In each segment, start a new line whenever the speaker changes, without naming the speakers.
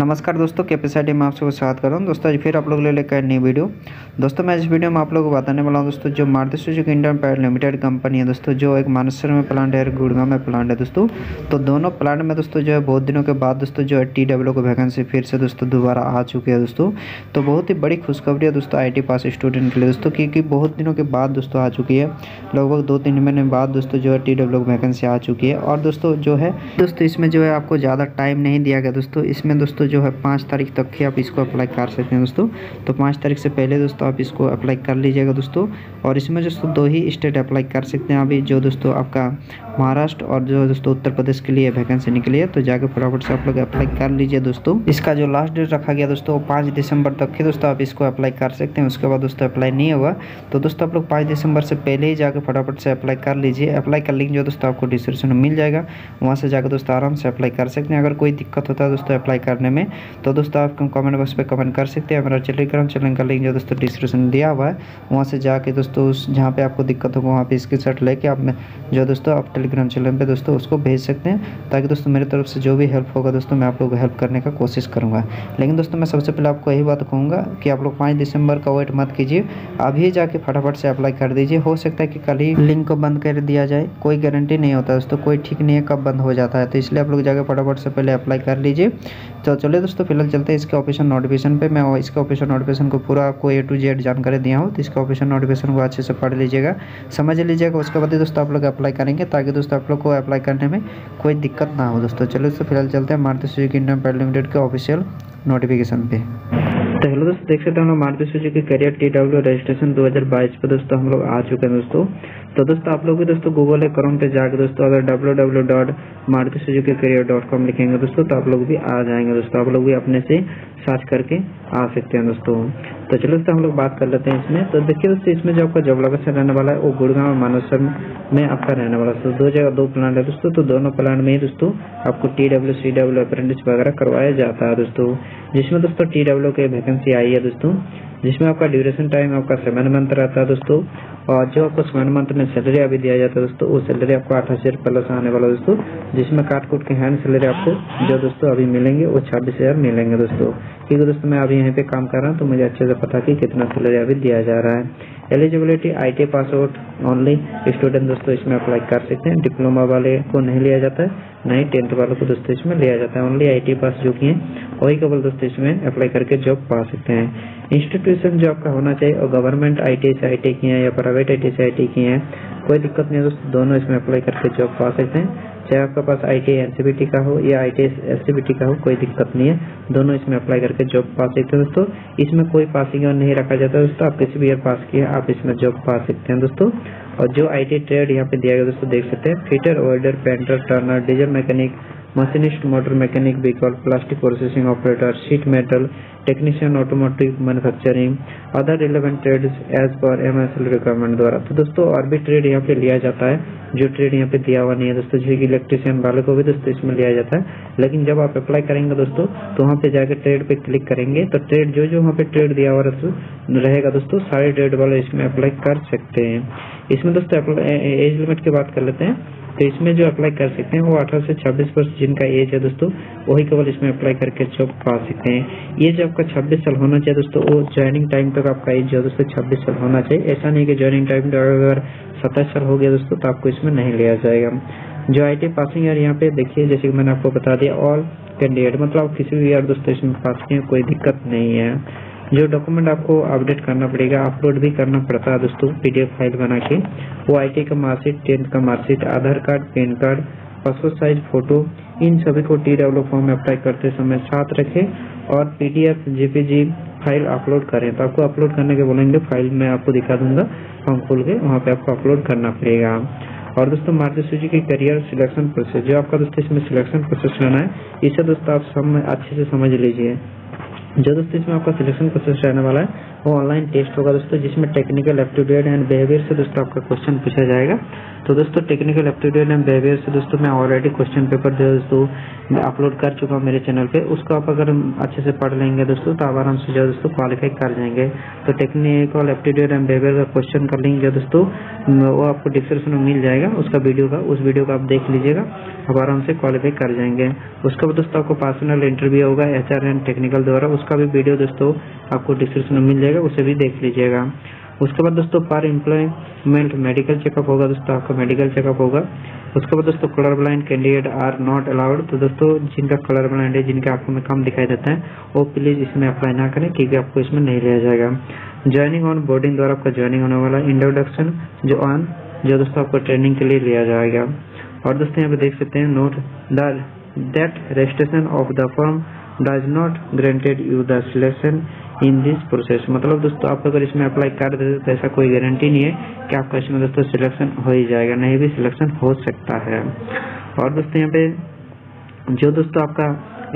नमस्कार दोस्तों कैपेसिटी में आप सबको स्वागत कर रहा हूँ। दोस्तों, आज फिर आप लोग ले लेकर नई वीडियो। दोस्तों, मैं इस वीडियो में आप लोगों को बताने वाला हूँ, दोस्तों, जो Maruti Suzuki Indian private limited company है, दोस्तों, जो एक मानसर में प्लांट है और गुड़गांव में प्लांट है, दोस्तों। तो दोनों प्लांट में, दोस्तों, जो है, बहुत दिनों के बाद, दोस्तों, जो है टी डब्ल्यू को वैकेंसी फिर से, दोस्तों, दोबारा आ चुकी है, दोस्तों। तो बहुत ही बड़ी खुशखबरी है, दोस्तों आईटी पास स्टूडेंट के लिए, दोस्तों, क्योंकि बहुत दिनों के बाद, दोस्तों, आ चुकी है। लगभग दो तीन महीने बाद, दोस्तों, जो है टी डब्ल्यू वैकेंसी आ चुकी है। और, दोस्तों, जो है, दोस्तों, इसमें जो है, आपको ज़्यादा टाइम नहीं दिया गया, दोस्तों। इसमें, दोस्तों जो है पाँच तारीख तक ही आप इसको अप्लाई कर सकते हैं दोस्तों। तो पाँच तारीख से पहले दोस्तों आप इसको अप्लाई कर लीजिएगा दोस्तों और इसमें दोस्तों दो ही स्टेट अप्लाई कर सकते हैं अभी, जो दोस्तों आपका महाराष्ट्र और जो दोस्तों उत्तर प्रदेश के लिए वैकेंसी निकली है तो जाकर फटाफट से आप लोग अप्लाई कर लीजिए दोस्तों। इसका जो लास्ट डेट रखा गया दोस्तों पाँच दिसंबर तक ही दोस्तों आप इसको अप्लाई कर सकते हैं, उसके बाद दोस्तों अप्लाई नहीं होगा। तो दोस्तों आप लोग पाँच दिसंबर से पहले ही जाकर फटाफट से अप्लाई कर लीजिए। अप्लाई कर लिंक जो दोस्तों आपको डिस्क्रिप्शन में मिल जाएगा, वहाँ से जाकर दोस्तों आराम से अप्लाई कर सकते हैं। अगर कोई दिक्कत होता है दोस्तों अप्लाई करने में तो दोस्तों, आप कमेंट बॉक्स पे कमेंट कर सकते हैं। मेरा टेलीग्राम चैनल का लिंक जो दोस्तों डिस्क्रिप्शन दिया हुआ है, वहाँ से जाके दोस्तों उस, जहाँ पे आपको दिक्कत होगा, वहाँ पे स्क्रीन शॉट लेके आप जो दोस्तों आप टेलीग्राम चैनल पे दोस्तों उसको भेज सकते हैं, ताकि दोस्तों मेरी तरफ़ से जो भी हेल्प होगा दोस्तों, मैं आप लोग को हेल्प करने का कोशिश करूँगा। लेकिन दोस्तों, मैं सबसे पहले आपको यही बात कहूँगा कि आप लोग पाँच दिसंबर का वेट मत कीजिए। अभी जाके फटाफट से अप्लाई कर दीजिए। हो सकता है कि कल ही लिंक को बंद कर दिया जाए। कोई गारंटी नहीं होता दोस्तों, कोई ठीक नहीं है कब बंद हो जाता है। तो इसलिए आप लोग जाकर फटाफट से पहले अप्लाई कर लीजिए। तो चलिए दोस्तों, फ़िलहाल चलते हैं इसके ऑफिशियल नोटिफिकेशन पे। मैं इसके ऑफिशियल नोटिफिकेशन को पूरा आपको ए टू जेड जानकारी दिया हूँ तो इसके ऑफिशियल नोटिफिकेशन को अच्छे से पढ़ लीजिएगा, समझ लीजिएगा। उसके बाद ही दोस्तों, आप लोग अप्लाई करेंगे ताकि दोस्तों, आप लोग को अप्लाई करने में कोई दिक्कत ना हो दोस्तों। चलिए दोस्तों, फ़िलहाल चलते हैं Maruti Suzuki Indian private limited के ऑफिशियल नोटिफिकेशन पे। तो हेलो दोस्तों, देख सकते हैं हम लोग Maruti Suzuki career T W registration 2022 पे दोस्तों हम लोग आ चुके हैं दोस्तों। तो दोस्तों, आप लोग भी दोस्तों गूगल है क्रोम पे जाकर दोस्तों अगर W W dot Maruti career dot com लिखेंगे दोस्तों तो आप लोग भी आ जाएँगे दोस्तों। आप लोग भी अपने से सर्च करके आ सकते हैं दोस्तों। तो चलो दोस्तों, हम लोग बात कर लेते हैं इसमें। तो देखिए दोस्तों, इसमें जो आपका जॉब लोकेशन रहने वाला है, वो गुड़गांव और मानसर में आपका रहने वाला है। दो जगह, दो प्लांट है दोस्तों तो दोनों प्लांट में ही दोस्तों आपको T W C W apprentice वगैरह करवाया जाता है दोस्तों। जिसमें दोस्तों टी डब्ल्यू की वैकेंसी आई है दोस्तों, जिसमें आपका ड्यूरेशन टाइम आपका सेवन मंथ रहता है दोस्तों, और जो आपको सेवन मंथ में सैलरी अभी दिया जाता है दोस्तों, वो सैलरी आपको आठ हज़ार प्लस आने वाला दोस्तों, जिसमें काट कूट के हैंड सैलरी आपको जो दोस्तों अभी मिलेंगे, वो छब्बीस हज़ार मिलेंगे दोस्तों। क्योंकि दोस्तों, मैं अभी यहाँ पे काम कर रहा हूँ तो मुझे अच्छे से पता की कितना सैलरी अभी दिया जा रहा है। Eligibility I T pass out only student दोस्तों, इसमें अप्लाई कर सकते हैं। डिप्लोमा वाले को नहीं लिया जाता है। नहीं टेंथ वालों को दोस्तों इसमें लिया जाता है। ओनली आई पास जो की है, वही केवल दोस्तों इसमें अप्लाई करके जॉब पा सकते हैं। इंस्टीट्यूशन जो आपका होना चाहिए। और गवर्नमेंट आई टी से आई टी की है या प्राइवेट आई टी से आई टी की है, कोई दिक्कत नहीं है दोस्तों। दोनों इसमें अप्लाई करके जॉब पा सकते हैं। चाहे आपके पास आई टी एनसीबीटी का हो या आई टी एस का हो, कोई दिक्कत नहीं है। दोनों इसमें अप्लाई करके जॉब पा सकते हैं दोस्तों। इसमें कोई पासिंग नहीं रखा जाता दोस्तों। आप किसी भी ईयर पास किए, आप इसमें जॉब पा सकते हैं दोस्तों। और जो आई टी ट्रेड यहाँ पे दिया गया दोस्तों, देख सकते हैं। Fitter welder painter turner diesel mechanic machinist motor mechanic vehicle plastic processing operator sheet metal technician automotive manufacturing other relevant trade as per M S requirement द्वारा। तो दोस्तों और भी ट्रेड यहाँ पे लिया जाता है। जो ट्रेड यहाँ पे दिया हुआ नहीं है दोस्तों, जैसे कि इलेक्ट्रिशियन वाले को भी दोस्तों, इसमें लिया जाता है। लेकिन जब आप अप्लाई करेंगे दोस्तों तो वहाँ पे जाकर ट्रेड पे क्लिक करेंगे तो ट्रेड जो जो वहाँ पे ट्रेड दिया हुआ रहेगा दोस्तों, सारे ट्रेड वाले इसमें अप्लाई कर सकते हैं। इसमें दोस्तों एज लिमिट की बात कर लेते हैं। तो इसमें जो अप्लाई कर सकते हैं, वो अठारह से छब्बीस वर्ष जिनका एज है दोस्तों, वही केवल इसमें अप्लाई करके जॉब पा सकते हैं। ये जो आपका छब्बीस साल होना चाहिए दोस्तों, वो ज्वाइनिंग टाइम तक आपका एज जो दोस्तों, छब्बीस साल होना चाहिए। ऐसा नहीं कि ज्वाइनिंग टाइम अगर सत्ताईस साल हो गया दोस्तों तो आपको इसमें नहीं लिया जाएगा। जो आई टी पासिंग ईयर यहाँ पे देखिए, जैसे कि मैंने आपको बता दिया ऑल कैंडिडेट मतलब किसी भी ईयर दोस्तों इसमें पास किए कोई दिक्कत नहीं है। जो डॉक्यूमेंट आपको अपडेट करना पड़ेगा अपलोड भी करना पड़ता है दोस्तों पीडीएफ फ़ाइल बना के। वो आई का मार्कशीट टेंथ का marksheet Aadhaar card PAN card passport size photo इन सभी को टी डब्ल्यू फॉर्म में अप्लाई करते समय साथ रखें और पीडीएफ जेपीजी फ़ाइल अपलोड करें। तो आपको अपलोड करने के बोलेंगे फ़ाइल मैं आपको दिखा दूँगा। फॉर्म खोल के वहाँ पे आपको अपलोड करना पड़ेगा। और दोस्तों, Maruti Suzuki career selection process जो आपका दोस्तों, इसमें सिलेक्शन प्रोसेस रहना है, इसे दोस्तों आप सब अच्छे से समझ लीजिए। जो दोस्तों इसमें आपका सिलेक्शन प्रोसेस रहने वाला है, वो ऑनलाइन टेस्ट होगा दोस्तों, जिसमें टेक्निकल एप्टीट्यूड एंड बिहेवियर से दोस्तों आपका क्वेश्चन पूछा जाएगा। तो दोस्तों टेक्निकल एप्टीट्यूड एंड बिहेवियर से दोस्तों, मैं ऑलरेडी क्वेश्चन पेपर जो दोस्तों अपलोड कर चुका हूँ मेरे चैनल पे। उसको आप अगर अच्छे से पढ़ लेंगे दोस्तों तो आप आराम से जो दोस्तों क्वालिफाई कर जाएँगे। तो टेक्निकल एप्टीट्यूड एंड बिहेवियर का क्वेश्चन का लिंक जो दोस्तों वो आपको डिस्क्रिप्शन में मिल जाएगा, उसका वीडियो का, उस वीडियो का आप देख लीजिएगा। आप आराम से क्वालिफाई कर जाएँगे। उसका दोस्तों, आपको पर्सनल इंटरव्यू होगा एच एंड टेक्निकल द्वारा। उसका भी वीडियो दोस्तों, आपको डिस्क्रिप्शन में मिल जाएगा, उसे भी देख लीजिएगा। उसके बाद दोस्तों पर एम्प्लॉयमेंट मेडिकल चेकअप होगा दोस्तों, आपका मेडिकल चेकअप होगा। उसके बाद दोस्तों colour blind candidate are not allowed तो दोस्तों, जिनका कलर ब्लाइंड है, जिनके आँखों में कम दिखाई देता है, वो प्लीज़ इसमें अप्लाई ना करें क्योंकि आपको इसमें नहीं लिया जाएगा। ज्वाइनिंग ऑन बोर्डिंग द्वारा आपका ज्वाइनिंग होने वाला इंट्रोडक्शन जो ऑन जो दोस्तों आपको ट्रेनिंग के लिए लिया जाएगा। और दोस्तों, यहाँ पे देख सकते हैं note that registration of the form does not granted you the selection in this process मतलब दोस्तों, आप अगर इसमें अप्लाई कर देते तो ऐसा कोई गारंटी नहीं है कि आपका इसमें दोस्तों सिलेक्शन हो ही जाएगा, नहीं भी सिलेक्शन हो सकता है। और दोस्तों यहाँ पे जो दोस्तों आपका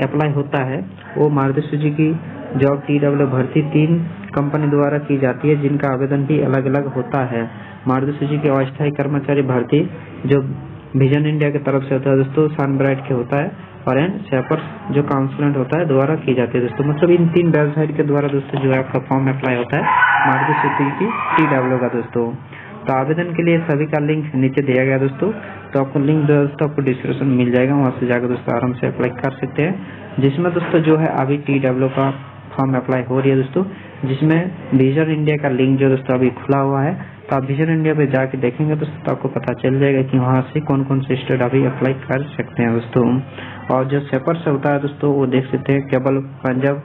अप्लाई होता है, वो Maruti Suzuki job T W भर्ती तीन कंपनी द्वारा की जाती है, जिनका आवेदन भी अलग अलग होता है। मारुति सुजुकी अस्थायी कर्मचारी भर्ती जो विजन इंडिया की तरफ़ से होता है, दोस्तों सन ब्राइट के होता है और एंड सेपर्स जो काउंसलेंट होता है, द्वारा की जाती है। दोस्तों मतलब इन तीन वेबसाइट के द्वारा दोस्तों जो है आपका फॉर्म अप्लाई होता है, मारुति सुजुकी टी डब्ल्यू का दोस्तों। तो आवेदन के लिए सभी का लिंक नीचे दिया गया दोस्तों। तो आपको लिंक दोस्तों, आपको डिस्क्रिप्शन मिल जाएगा, वहाँ से जाकर दोस्तों आराम से अप्लाई कर सकते हैं। जिसमें दोस्तों जो है अभी टी डब्ल्यू का फॉर्म अप्लाई हो रही है दोस्तों, जिसमें विजन इंडिया का लिंक जो दोस्तों अभी खुला हुआ है। तो आप विजन इंडिया पे जाके देखेंगे दोस्तों तो आपको पता चल जाएगा कि वहाँ से कौन कौन से स्टेट अभी अप्लाई कर सकते हैं दोस्तों। और जो सेपर से होता है दोस्तों, वो देख सकते हैं, केवल पंजाब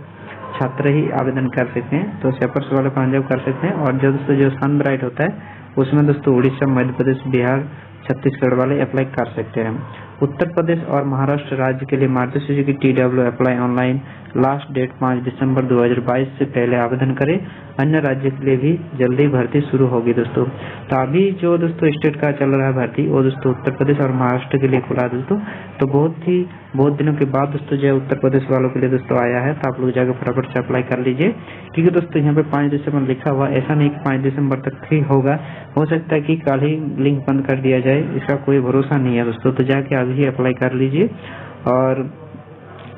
छात्र ही आवेदन कर सकते हैं। तो सेपर्स वाले पंजाब कर सकते हैं। और जो दोस्तों, जो सनब्राइट होता है, उसमें दोस्तों, उड़ीसा, मध्य प्रदेश, बिहार, छत्तीसगढ़ वाले अप्लाई कर सकते हैं। उत्तर प्रदेश और महाराष्ट्र राज्य के लिए Maruti Suzuki T W apply online last date पाँच दिसंबर 2022 से पहले आवेदन करें। अन्य राज्य के लिए भी जल्दी भर्ती शुरू होगी दोस्तों। तो अभी जो दोस्तों स्टेट का चल रहा है भर्ती, वो दोस्तों उत्तर प्रदेश और महाराष्ट्र के लिए खुला दोस्तों। तो बहुत ही, बहुत दिनों के बाद दोस्तों जो उत्तर प्रदेश वालों के लिए दोस्तों आया है तो आप लोग जाकर फटाफट से अप्लाई कर लीजिए। क्योंकि दोस्तों यहाँ पे पाँच दिसंबर लिखा हुआ, ऐसा नहीं कि पाँच दिसंबर तक ही होगा। हो सकता है कि कल ही लिंक बंद कर दिया जाए, इसका कोई भरोसा नहीं है दोस्तों। तो जाके अभी अप्लाई कर लीजिए। और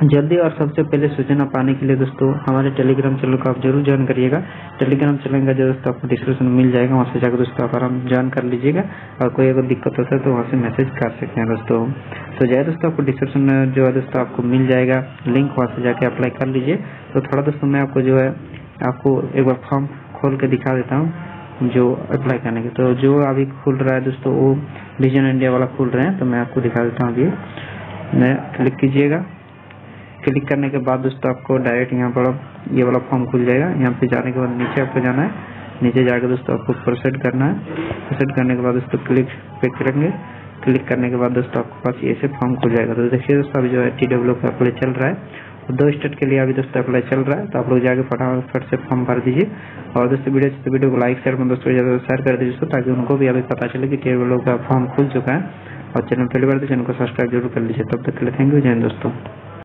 जल्दी और सबसे पहले सूचना पाने के लिए दोस्तों, हमारे टेलीग्राम चैनल को आप ज़रूर ज्वाइन करिएगा। टेलीग्राम चैनल का जो दोस्तों आपको डिस्क्रिप्शन मिल जाएगा, वहाँ से जाकर दोस्तों आप आराम ज्वाइन कर लीजिएगा। और कोई अगर दिक्कत होता है तो वहाँ से मैसेज कर सकते हैं दोस्तों। तो जाए दोस्तों आपको डिस्क्रिप्शन में जो है दोस्तों आपको मिल जाएगा लिंक वहाँ से जाके अप्लाई कर लीजिए। तो थोड़ा दोस्तों मैं आपको जो है, आपको एक बार फॉर्म खोल के दिखा देता हूँ। जो अप्लाई करने के तो जो अभी खुल रहा है दोस्तों, वो विजन इंडिया वाला खुल रहे हैं तो मैं आपको दिखा देता हूँ अभी। क्लिक कीजिएगा। क्लिक करने के बाद दोस्तों आपको डायरेक्ट यहाँ पर ये वाला फॉर्म खुल जाएगा। यहाँ पे जाने के बाद नीचे आपको जाना है। नीचे जाकर दोस्तों आपको प्रोसेड करना है। प्रोसेड करने के बाद दोस्तों क्लिक पे करेंगे। क्लिक करने के बाद दोस्तों आपके पास ऐसे फॉर्म खुल जाएगा। तो देखिए दोस्तों, अभी जो है टी डब्ल्यू का अप्लाई चल रहा है दो स्टेट के लिए अभी दोस्तों अप्लाई चल रहा है तो आप लोग जाके फटाफट से फॉर्म भर दीजिए। और दोस्तों वीडियो तो वीडियो को लाइक शेयर में दोस्तों ज़्यादा शेयर कर दीजिए दोस्तों, ताकि उनको भी अभी पता चले कि टी लोग का फॉर्म खुल चुका है। और चैनल पहली बार चैनल को सब्सक्राइब ज़रूर कर लीजिए। तब तक के लिए थैंक यू जय दोस्तों।